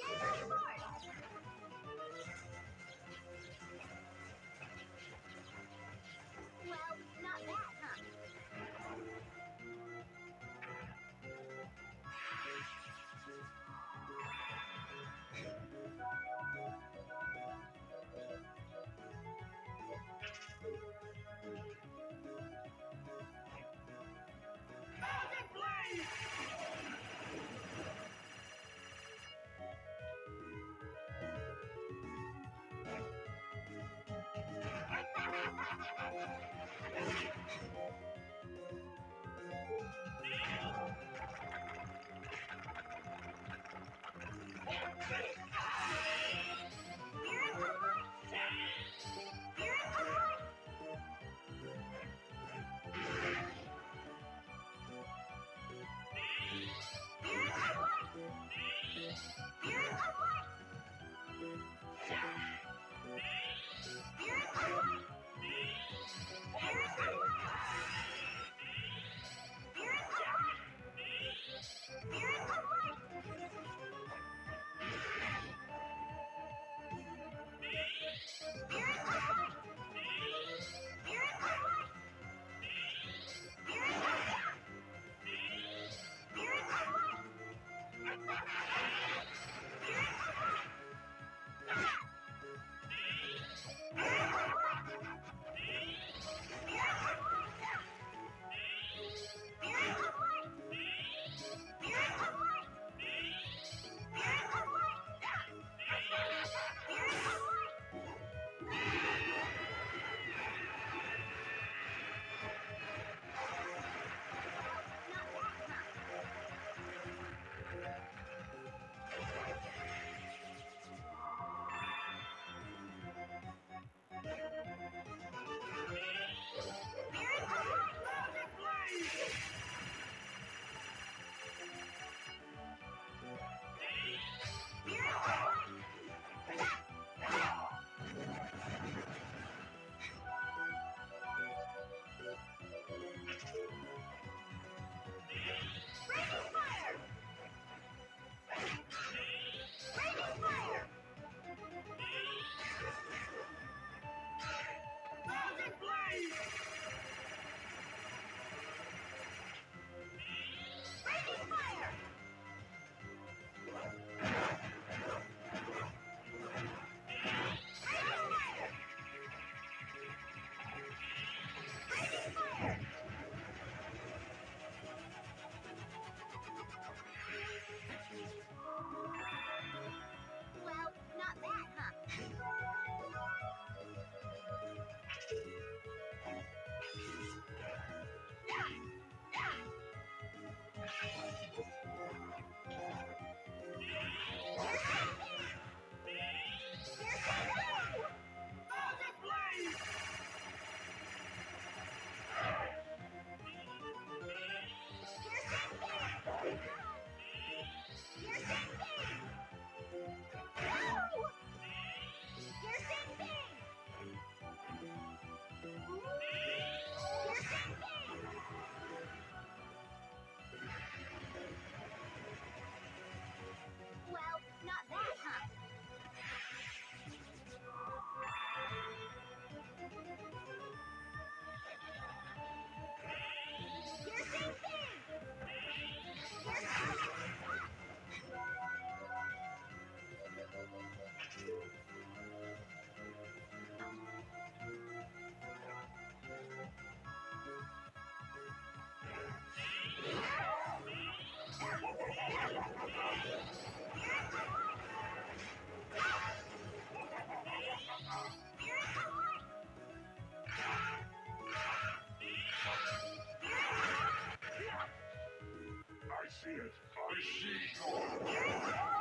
Chega! Eric, see it. I see your